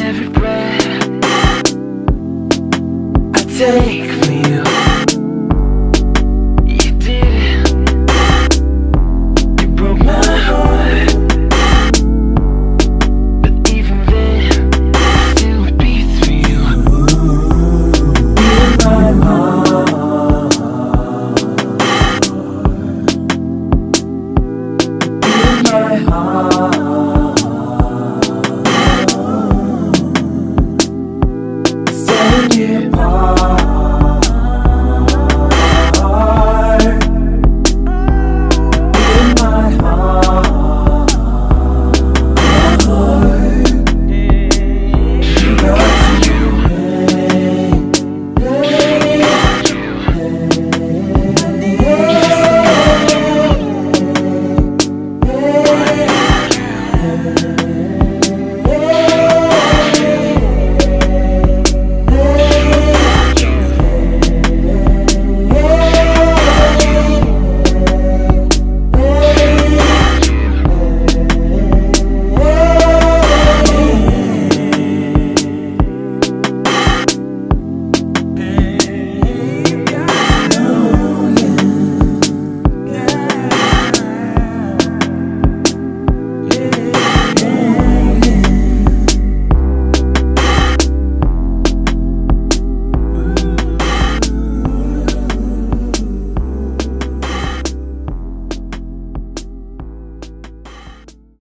every breath I take apart.